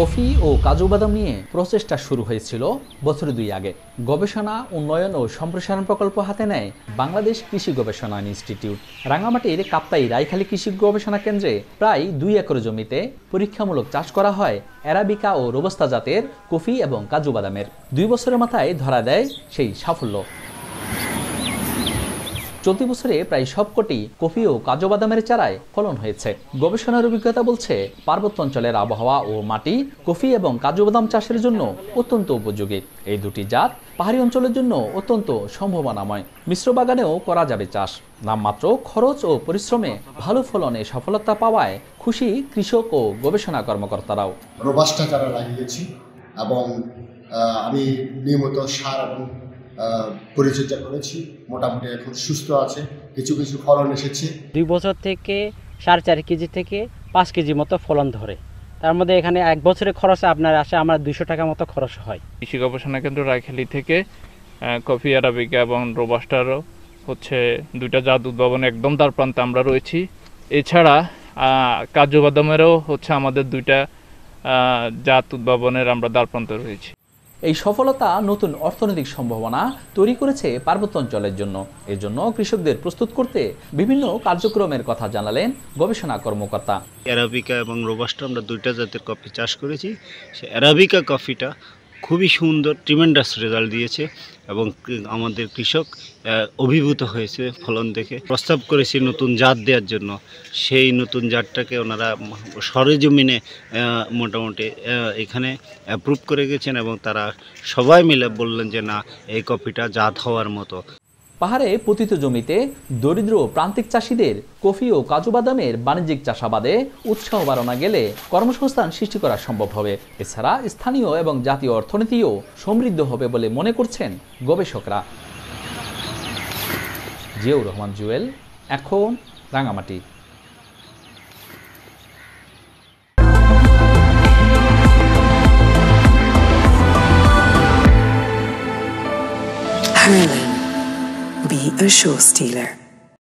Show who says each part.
Speaker 1: Coffee ও কাজু বাদাম নিয়ে প্রচেষ্টা শুরু হয়েছিল বছর দুই আগে। গবেষণা, উন্নয়ন ও সম্প্রসারণ প্রকল্প হাতে নেয় বাংলাদেশ কৃষি গবেষণা ইনস্টিটিউট। রাঙামাটির কাপ্তাই রাইখালী কৃষি গবেষণা কেন্দ্রে প্রায় দুই একর জমিতে পরীক্ষামূলক চাষ করা হয় অ্যারাবিকা ও রোবস্তা জাতের কফি এবং কাজু বাদামের। দুই বছরের মাথায় ধরা দেয় সেই সাফল্য। চলতি বছরে প্রায় সবকটি কফি ও কাজু বাদামের চারায় ফলন হয়েছে। গবেষণার অভিজ্ঞতা বলছে, পার্বত্য অঞ্চলের আবহাওয়া ও মাটি কফি এবং কাজু বাদাম চাষের জন্য অত্যন্ত উপযোগী। এই দুটি জাত পাহাড়ি অঞ্চলের জন্য অত্যন্ত সম্ভাবনাময়। মিশ্র বাগানেও করা যাবে চাষ। নামমাত্র খরচ ও পরিশ্রমে ভালো ফলনে সফলতা পাওয়ায় খুশি কৃষক ও গবেষণা কর্মকর্তারাও।
Speaker 2: রোবাস্টা চারা লাগিয়েছি এবং আমি নিয়মিত সার এবং পরিচর্যা করেছি। মোটামুটি এখন সুস্থ আছে। কিছু কিছু ফলন এসেছে।
Speaker 3: দুই বছর থেকে সাড়ে চার কেজি থেকে পাঁচ কেজি মতো ফলন ধরে। তার মধ্যে এখানে এক বছরের খরচ আপনার আসে আমার দুশো টাকা মতো খরচ হয়।
Speaker 4: কৃষি গবেষণা কেন্দ্র রায়খালী থেকে কফি আরাবিকা এবং রোবাস্টারও হচ্ছে দুইটা জাত উদ্ভাবনে একদম তার প্রান্তে আমরা রয়েছি। এছাড়া আহ, কাজু বাদামেরও হচ্ছে আমাদের দুইটা জাত উদ্ভাবনের আমরা দ্বার প্রান্তে রয়েছি।
Speaker 1: এই সফলতা নতুন অর্থনৈতিক সম্ভাবনা তৈরি করেছে পার্বত্য অঞ্চলের জন্য। এজন্য কৃষকদের প্রস্তুত করতে বিভিন্ন কার্যক্রমের কথা জানালেন গবেষণা কর্মকর্তা।
Speaker 5: অ্যারাবিকা এবং রোবাস্টা আমরা দুইটা জাতের কফি চাষ করেছি। সে অ্যারাবিকা কফিটা খুবই সুন্দর ট্রিমেন্ডাস রেজাল্ট দিয়েছে এবং আমাদের কৃষক অভিভূত হয়েছে ফলন দেখে। প্রস্তাব করেছি নতুন জাত দেওয়ার জন্য। সেই নতুন জাতটাকে ওনারা সরেজমিনে মোটামুটি এখানে অ্যাপ্রুভ করে গেছেন এবং তারা সবাই মিলে বললেন যে, না, এই কপিটা জাত হওয়ার মতো।
Speaker 1: পাহাড়ে পতিত জমিতে দরিদ্র প্রান্তিক চাষিদের কফি ও কাজু বাদামের বাণিজ্যিক চাষাবাদে উৎসাহ বাড়ানো গেলে কর্মসংস্থান সৃষ্টি করা সম্ভব হবে এছাড়া স্থানীয় এবং জাতীয় অর্থনীতিও সমৃদ্ধ হবে বলে মনে করছেন গবেষকরা জিয়াউর রহমান, জুয়েল, এখন Rangamati
Speaker 6: Hurling. Be a show stealer.